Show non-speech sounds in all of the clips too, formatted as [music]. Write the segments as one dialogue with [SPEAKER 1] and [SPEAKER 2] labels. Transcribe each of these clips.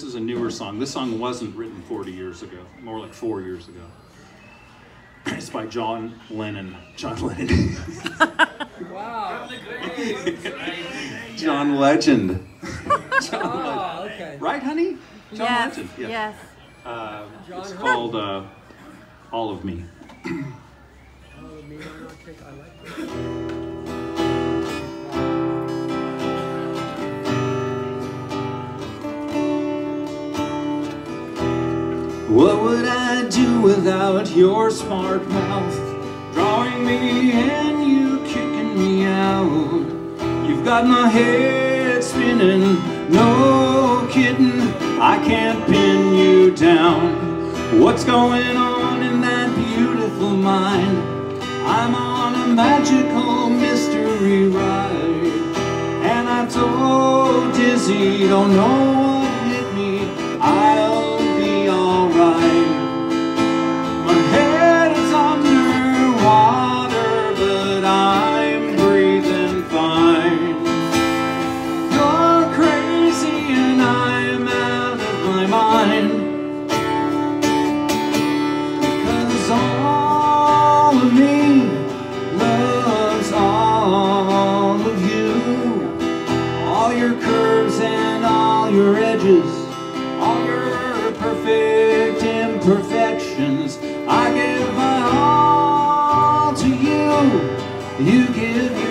[SPEAKER 1] this is a newer song. This song wasn't written 40 years ago, more like four years ago. [clears throat] It's by John Lennon. John Lennon.
[SPEAKER 2] Wow.
[SPEAKER 1] John Legend. John
[SPEAKER 2] Oh,
[SPEAKER 1] Legend.
[SPEAKER 2] okay.
[SPEAKER 1] Right, honey? John
[SPEAKER 3] yes,
[SPEAKER 1] Legend. Yeah.
[SPEAKER 3] yes.
[SPEAKER 1] Uh, it's called uh, All of Me.
[SPEAKER 2] Oh, me, I'm not take- I like
[SPEAKER 1] What would I do without your smart mouth? Drawing me in, you kicking me out. You've got my head spinning, no kidding. I can't pin you down. What's going on in that beautiful mind? I'm on a magical mystery ride. And I'm so dizzy, don't know edges, all your perfect imperfections. I give my all to you. You give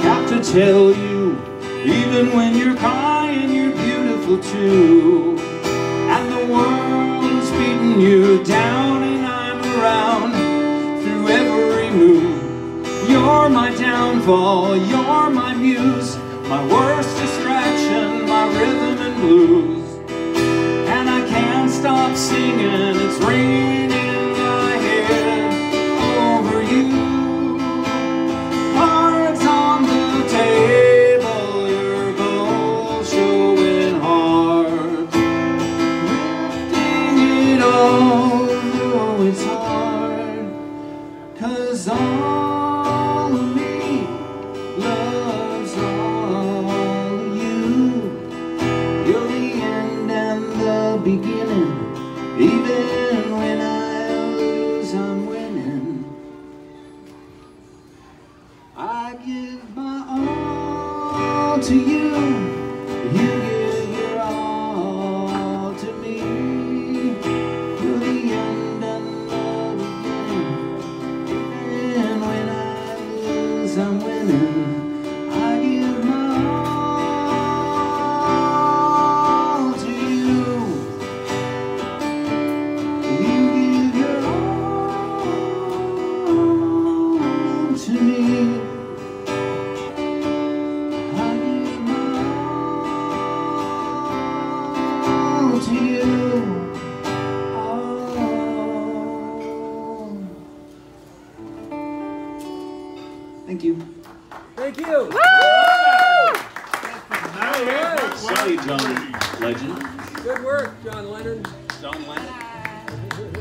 [SPEAKER 1] have to tell you? Even when you're crying, you're beautiful too. And the world's beating you down, and I'm around through every move. You're my downfall, you're my muse, my worst distraction, my rhythm and blues. And I can't stop singing, All of me loves all of you. You're the end and the beginning. Even when I lose, I'm winning. I give my all to you. You Thank you.
[SPEAKER 2] Thank you.
[SPEAKER 1] Sorry, John Legend.
[SPEAKER 2] Good work, John Lennon.
[SPEAKER 1] John Lennon.